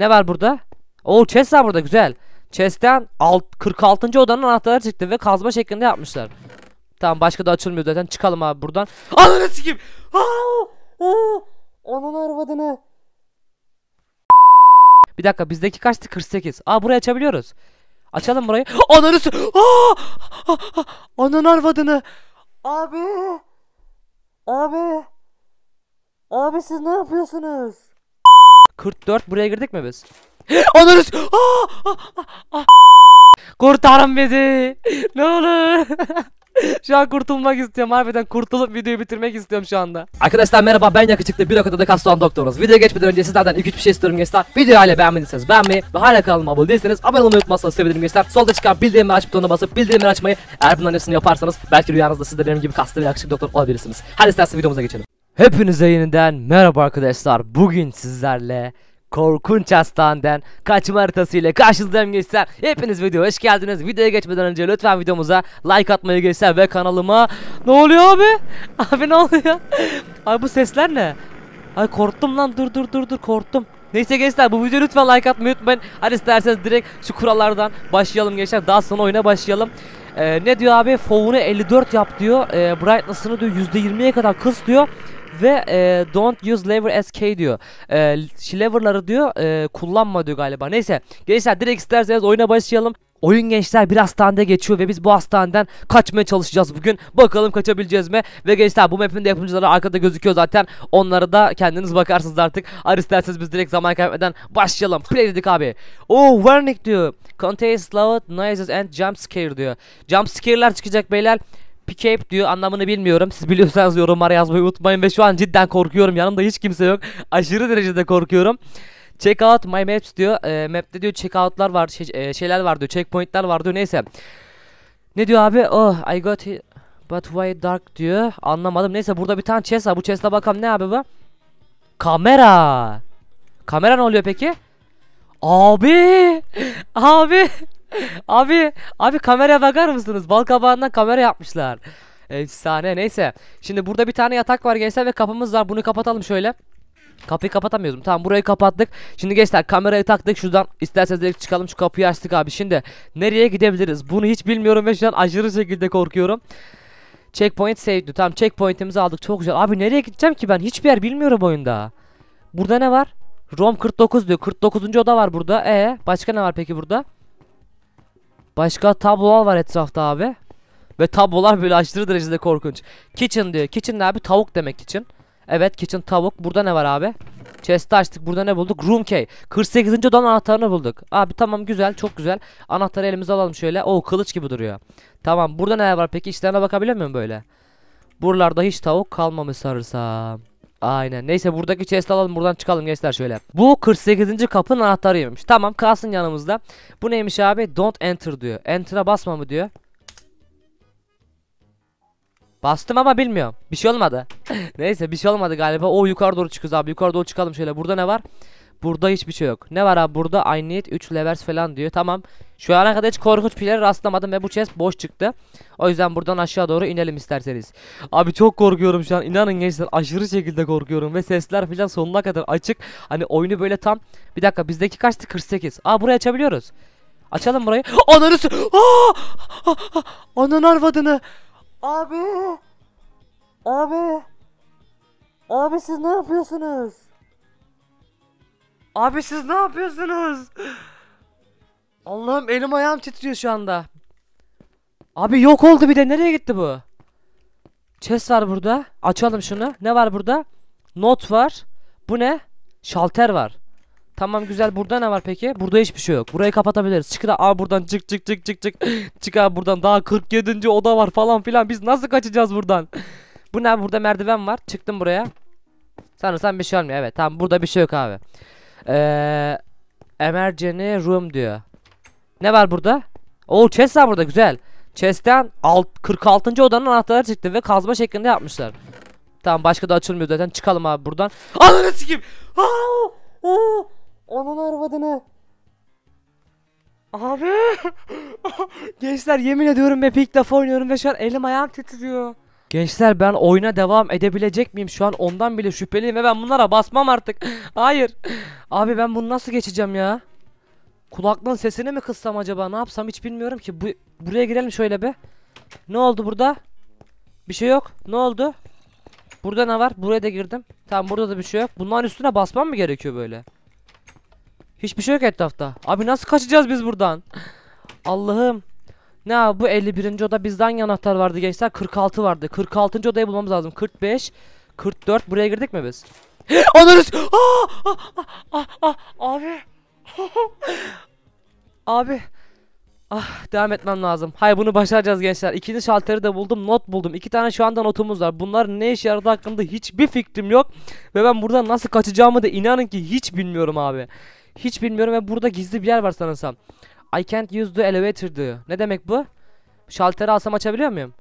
Ne var burada? Oo chest var burada güzel. Chest'ten alt, 46. odanın anahtarı çıktı ve kazma şeklinde yapmışlar. Tamam başka da açılmıyor zaten. Çıkalım abi buradan. Ananı! Aa! Ananı arvadını. Bir dakika bizdeki kaçtı? 48. Aa burayı açabiliyoruz. Açalım burayı. Ananı s-! Ananı arvadını. Abi. Abi. Abi siz ne yapıyorsunuz? 44 buraya girdik mi biz? Aa! Kurtarın bizi. Ne olur. şu an kurtulmak istiyorum harbiden kurtulup videoyu bitirmek istiyorum şu anda. Arkadaşlar merhaba ben yakışıklı bir okulda kastan doktorunuz. Videoya geçmeden önce sizlerden 2-3 bir şey istiyorum gençler. Videoyu hala beğenmediyseniz beğenmeyi ve hala kanalıma abone değilseniz abone olmayı unutmazsanız sevinirim gençler. Solda çıkan bildirimleri aç butonuna basıp bildirimleri açmayı eğer bunların hepsini yaparsanız belki rüyanızda siz de benim gibi kaslı bir yakışıklı doktor olabilirsiniz. Hadi isterseniz videomuza geçelim. Hepinize yeniden merhaba arkadaşlar. Bugün sizlerle Korkunç Hastaneden kaçma haritası ile karşınızdayım gençler. Hepiniz videoya hoş geldiniz. Videoya geçmeden önce lütfen videomuza like atmayı gençler ve kanalıma... Ne oluyor abi? Abi ne oluyor? Abi bu sesler ne? Ay korktum lan dur dur dur dur korktum. Neyse gençler bu videoya lütfen like atmayı unutmayın. Hadi isterseniz direkt şu kurallardan başlayalım gençler. Daha sonra oyuna başlayalım. Ee, ne diyor abi? Fovunu 54 yap diyor. Ee, brightness'ını diyor %20'ye kadar kıs diyor. Ve e, don't use lever SK diyor. E, lever'ları diyor e, kullanma diyor galiba. Neyse gençler direkt isterseniz oyuna başlayalım. Oyun gençler bir hastanede geçiyor ve biz bu hastaneden kaçmaya çalışacağız bugün. Bakalım kaçabileceğiz mi? Ve gençler bu map'in de yapımcıları arkada gözüküyor zaten. Onlara da kendiniz bakarsınız artık. Hadi isterseniz biz direkt zaman kaybetmeden başlayalım. Play dedik abi. Oh warning diyor. Contains loud noises and jump scare diyor. Jump scare'lar çıkacak beyler. Picape diyor anlamını bilmiyorum. Siz biliyorsanız yorumlara yazmayı unutmayın ve şu an cidden korkuyorum. Yanımda hiç kimse yok. Aşırı derecede korkuyorum. Check out my maps diyor. E, map'te diyor check out'lar var, şey, e, şeyler var diyor. Checkpoint'ler var diyor. Neyse. Ne diyor abi? Oh, I got it. But why dark diyor. Anlamadım. Neyse burada bir tane chest var. Bu chest'e bakalım ne abi bu? Kamera. Kamera ne oluyor peki? Abi! Abi! Abi! Abi kameraya bakar mısınız? Bal kabağından kamera yapmışlar. Efsane neyse. Şimdi burada bir tane yatak var gençler ve kapımız var. Bunu kapatalım şöyle. Kapıyı kapatamıyordum. Tamam burayı kapattık. Şimdi gençler kamerayı taktık. Şuradan isterseniz direkt çıkalım. Şu kapıyı açtık abi. Şimdi nereye gidebiliriz? Bunu hiç bilmiyorum ve şu an aşırı şekilde korkuyorum. Checkpoint saved. Tamam checkpoint'imizi aldık. Çok güzel. Abi nereye gideceğim ki ben? Hiçbir yer bilmiyorum oyunda. Burada ne var? Rom 49 diyor. 49. oda var burada. E başka ne var peki burada? Başka tablolar var etrafta abi. Ve tablolar böyle aşırı derecede korkunç. Kitchen diyor. Kitchen ne abi? Tavuk demek kitchen. Evet kitchen tavuk. Burada ne var abi? Chest'i açtık. Burada ne bulduk? Room key. 48. odanın anahtarını bulduk. Abi tamam güzel. Çok güzel. Anahtarı elimize alalım şöyle. Oo kılıç gibi duruyor. Tamam. Burada ne var peki? İçlerine bakabiliyor muyum böyle? Buralarda hiç tavuk kalmamış sarırsam. Aynen. Neyse buradaki chest alalım buradan çıkalım gençler şöyle. Bu 48. kapının anahtarıymış. Tamam kalsın yanımızda. Bu neymiş abi? Don't enter diyor. Enter'a basma mı diyor. Bastım ama bilmiyorum. Bir şey olmadı. Neyse bir şey olmadı galiba. O yukarı doğru çıkıyoruz abi. Yukarı doğru çıkalım şöyle. Burada ne var? Burada hiçbir şey yok. Ne var abi burada? I need 3 levers falan diyor. Tamam. Şu ana kadar hiç korkunç şeyler rastlamadım ve bu chest boş çıktı. O yüzden buradan aşağı doğru inelim isterseniz. Abi çok korkuyorum şu an. İnanın gençler aşırı şekilde korkuyorum ve sesler falan sonuna kadar açık. Hani oyunu böyle tam bir dakika bizdeki kaçtı 48. Aa burayı açabiliyoruz. Açalım burayı. Ananı Aa! Ananı arvadını. Abi. Abi. Abi siz ne yapıyorsunuz? Abi siz ne yapıyorsunuz? Allah'ım elim ayağım titriyor şu anda. Abi yok oldu bir de nereye gitti bu? Chest var burada. Açalım şunu. Ne var burada? Not var. Bu ne? Şalter var. Tamam güzel. Burada ne var peki? Burada hiçbir şey yok. Burayı kapatabiliriz. Çık da abi buradan çık çık çık çık çık. çık abi buradan. Daha 47. oda var falan filan. Biz nasıl kaçacağız buradan? Bu ne? Burada merdiven var. Çıktım buraya. Sanırsam bir şey olmuyor. Evet tamam burada bir şey yok abi. Eee Emergency room diyor. Ne var burada? Oo chest var burada güzel. Chest'ten alt 46. odanın anahtarı çıktı ve kazma şeklinde yapmışlar. Tamam başka da açılmıyor zaten. Çıkalım abi buradan. Ananı sikeyim. Ananı arvadını. Abi. Gençler yemin ediyorum map'i ilk defa oynuyorum ve şu an elim ayağım titriyor. Gençler ben oyuna devam edebilecek miyim? Şu an ondan bile şüpheliyim ve ben bunlara basmam artık. Hayır. Abi ben bunu nasıl geçeceğim ya? Kulaklığın sesini mi kıssam acaba? Ne yapsam hiç bilmiyorum ki. Bu buraya girelim şöyle be. Ne oldu burada? Bir şey yok. Ne oldu? Burada ne var? Buraya da girdim. Tamam burada da bir şey yok. Bunların üstüne basmam mı gerekiyor böyle? Hiçbir şey yok etrafta. Abi nasıl kaçacağız biz buradan? Allah'ım. Ne abi bu 51. oda bizden hangi anahtar vardı gençler? 46 vardı. 46. odayı bulmamız lazım. 45, 44 buraya girdik mi biz? Anarız. Abi. abi. Ah devam etmem lazım. Hayır bunu başaracağız gençler. İkinci şalteri de buldum. Not buldum. İki tane şu anda notumuz var. Bunlar ne işe yaradı hakkında hiçbir fikrim yok. Ve ben buradan nasıl kaçacağımı da inanın ki hiç bilmiyorum abi. Hiç bilmiyorum ve burada gizli bir yer var sanırsam. I can't use the elevator diyor. Ne demek bu? Şalteri alsam açabiliyor muyum?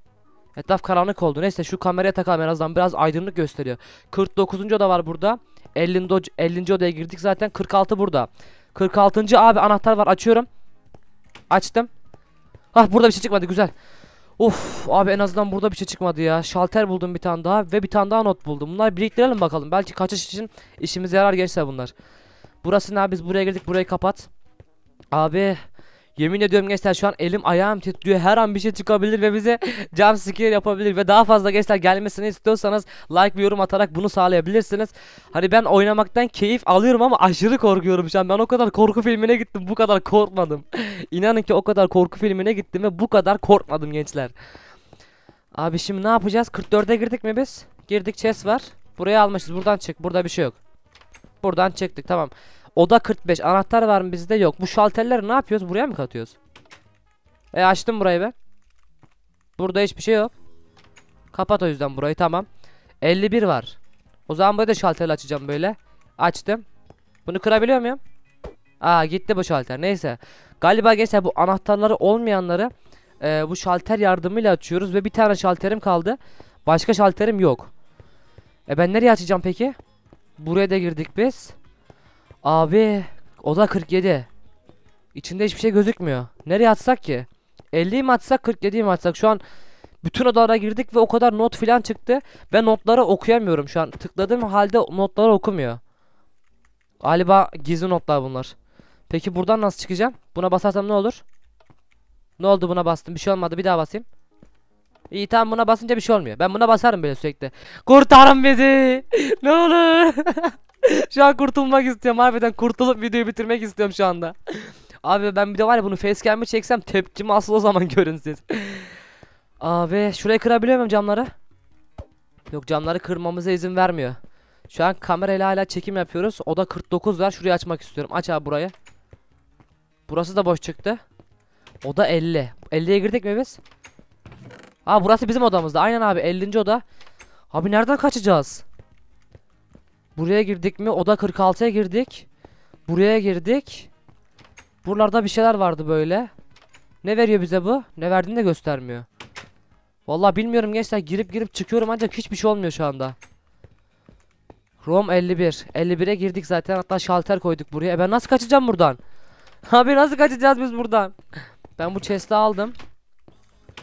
Etraf karanlık oldu. Neyse şu kameraya takalım en azından biraz aydınlık gösteriyor. 49. oda var burada. 50. oc- 50. odaya girdik zaten. 46 burada. 46. abi anahtar var açıyorum. Açtım. Ah burada bir şey çıkmadı güzel. Of abi en azından burada bir şey çıkmadı ya. Şalter buldum bir tane daha ve bir tane daha not buldum. Bunları biriktirelim bakalım. Belki kaçış için işimize yarar gençler bunlar. Burası ne abi biz buraya girdik burayı kapat. Abi yemin ediyorum gençler şu an elim ayağım titriyor. Her an bir şey çıkabilir ve bize jump scare yapabilir ve daha fazla gençler gelmesini istiyorsanız like ve yorum atarak bunu sağlayabilirsiniz. Hani ben oynamaktan keyif alıyorum ama aşırı korkuyorum şu an. Ben o kadar korku filmine gittim bu kadar korkmadım. İnanın ki o kadar korku filmine gittim ve bu kadar korkmadım gençler. Abi şimdi ne yapacağız? 44'e girdik mi biz? Girdik chest var. Buraya almışız. Buradan çık. Burada bir şey yok. Buradan çıktık tamam. Oda 45. Anahtar var mı bizde? Yok. Bu şalterleri ne yapıyoruz? Buraya mı katıyoruz? E açtım burayı ben. Burada hiçbir şey yok. Kapat o yüzden burayı tamam. 51 var. O zaman böyle de şalterle açacağım böyle. Açtım. Bunu kırabiliyor muyum? Aa gitti bu şalter. Neyse. Galiba gençler bu anahtarları olmayanları e, bu şalter yardımıyla açıyoruz ve bir tane şalterim kaldı. Başka şalterim yok. E ben nereye açacağım peki? Buraya da girdik biz. Abi oda 47. İçinde hiçbir şey gözükmüyor. Nereye atsak ki? 50'yi mi atsak 47'yi mi atsak? Şu an bütün odalara girdik ve o kadar not filan çıktı. Ve notları okuyamıyorum şu an. Tıkladığım halde notları okumuyor. Galiba gizli notlar bunlar. Peki buradan nasıl çıkacağım? Buna basarsam ne olur? Ne oldu buna bastım? Bir şey olmadı. Bir daha basayım. İyi tamam buna basınca bir şey olmuyor. Ben buna basarım böyle sürekli. Kurtarın bizi. ne olur. şu an kurtulmak istiyorum. Harbiden kurtulup videoyu bitirmek istiyorum şu anda. Abi ben bir de var ya bunu facecam'ı çeksem tepkimi asıl o zaman görün siz. Abi şurayı kırabiliyor muyum camları? Yok camları kırmamıza izin vermiyor. Şu an kamerayla hala çekim yapıyoruz. O da 49 var. Şurayı açmak istiyorum. Aç abi burayı. Burası da boş çıktı. O da 50. 50'ye girdik mi biz? Aa burası bizim odamızda. Aynen abi 50. oda. Abi nereden kaçacağız? Buraya girdik mi? Oda 46'ya girdik. Buraya girdik. Buralarda bir şeyler vardı böyle. Ne veriyor bize bu? Ne verdiğini de göstermiyor. Vallahi bilmiyorum gençler. Girip girip çıkıyorum ancak hiçbir şey olmuyor şu anda. Rom 51. 51'e girdik zaten. Hatta şalter koyduk buraya. E ben nasıl kaçacağım buradan? Abi nasıl kaçacağız biz buradan? Ben bu chest'i aldım.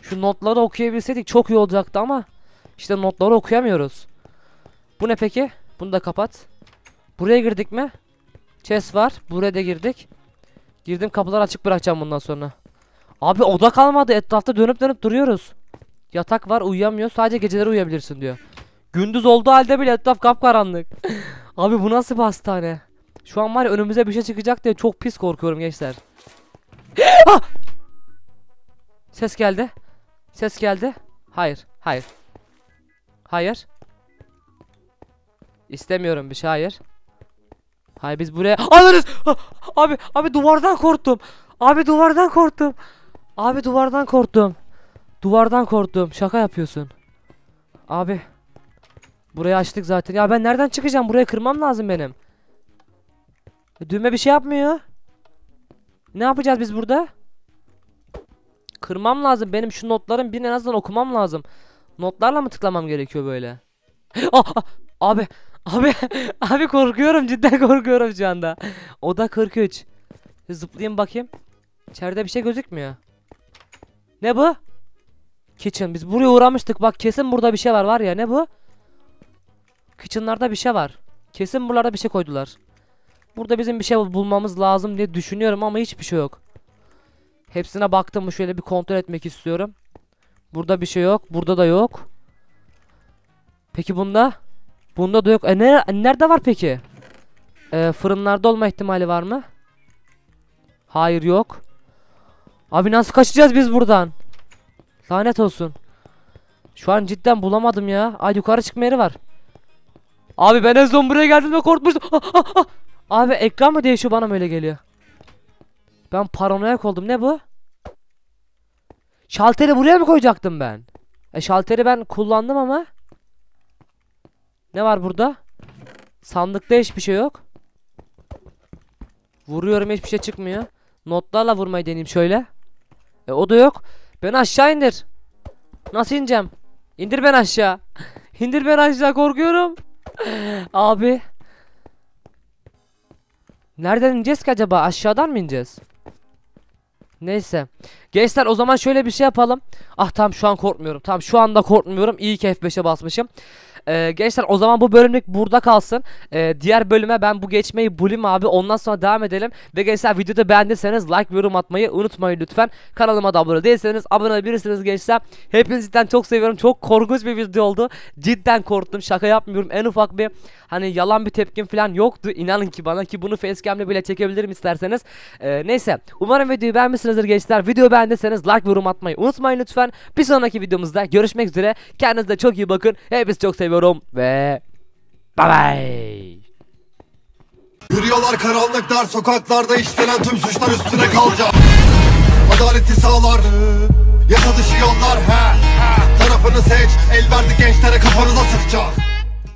Şu notları okuyabilseydik çok iyi olacaktı ama işte notları okuyamıyoruz. Bu ne peki? Bunu da kapat. Buraya girdik mi? Chest var. Buraya da girdik. Girdim kapıları açık bırakacağım bundan sonra. Abi oda kalmadı. Etrafta dönüp dönüp duruyoruz. Yatak var uyuyamıyor. Sadece geceleri uyuyabilirsin diyor. Gündüz olduğu halde bile etraf kapkaranlık. Abi bu nasıl bir hastane? Şu an var ya önümüze bir şey çıkacak diye çok pis korkuyorum gençler. Ah! Ses geldi. Ses geldi. Hayır. Hayır. Hayır. İstemiyorum bir şey hayır. Hayır biz buraya Anladınız. Abi abi duvardan korktum. Abi duvardan korktum. Abi duvardan korktum. Duvardan korktum. Şaka yapıyorsun. Abi. Burayı açtık zaten. Ya ben nereden çıkacağım? Burayı kırmam lazım benim. E, Düğme bir şey yapmıyor. Ne yapacağız biz burada? Kırmam lazım. Benim şu notların birini en azından okumam lazım. Notlarla mı tıklamam gerekiyor böyle? Ah, ah, abi, abi, abi korkuyorum. Cidden korkuyorum şu anda. Oda 43. Zıplayayım bakayım. İçeride bir şey gözükmüyor. Ne bu? Kitchen. Biz buraya uğramıştık. Bak kesin burada bir şey var var ya. Ne bu? Kitchen'larda bir şey var. Kesin buralarda bir şey koydular. Burada bizim bir şey bulmamız lazım diye düşünüyorum ama hiçbir şey yok. Hepsine baktım mı şöyle bir kontrol etmek istiyorum. Burada bir şey yok. Burada da yok. Peki bunda? Bunda da yok. E ne, nerede var peki? E, fırınlarda olma ihtimali var mı? Hayır yok. Abi nasıl kaçacağız biz buradan? Lanet olsun. Şu an cidden bulamadım ya. Ay yukarı çıkma yeri var. Abi ben en son buraya geldiğimde korkmuştum. Ah, ah, ah. Abi ekran mı değişiyor bana mı öyle geliyor? Ben paranoyak oldum. Ne bu? Şalteri buraya mı koyacaktım ben? E şalteri ben kullandım ama. Ne var burada? Sandıkta hiçbir şey yok. Vuruyorum hiçbir şey çıkmıyor. Notlarla vurmayı deneyeyim şöyle. E o da yok. Ben aşağı indir. Nasıl ineceğim? İndir ben aşağı. İndir ben aşağı korkuyorum. Abi. Nereden ineceğiz ki acaba? Aşağıdan mı ineceğiz? Neyse. Gençler o zaman şöyle bir şey yapalım. Ah tamam şu an korkmuyorum. Tamam şu anda korkmuyorum. İyi ki F5'e basmışım. Ee, gençler o zaman bu bölümlük burada kalsın. Ee, diğer bölüme ben bu geçmeyi bulayım abi. Ondan sonra devam edelim. Ve gençler videoda beğendiyseniz like ve yorum atmayı unutmayın lütfen. Kanalıma da abone değilseniz abone olabilirsiniz gençler. Hepinizi çok seviyorum. Çok korkunç bir video oldu. Cidden korktum. Şaka yapmıyorum. En ufak bir hani yalan bir tepkim falan yoktu. İnanın ki bana ki bunu facecam'le bile çekebilirim isterseniz. Ee, neyse. Umarım videoyu beğenmişsinizdir gençler. Videoyu beğendiyseniz like ve yorum atmayı unutmayın lütfen. Bir sonraki videomuzda görüşmek üzere. Kendinize çok iyi bakın. Hepinizi çok seviyorum ve bye bye. Yürüyorlar karanlık dar sokaklarda işlenen tüm suçlar üstüne kalacak Adaleti sağlar Yasa dışı yollar he. Tarafını seç El verdi gençlere kafanıza sıkacak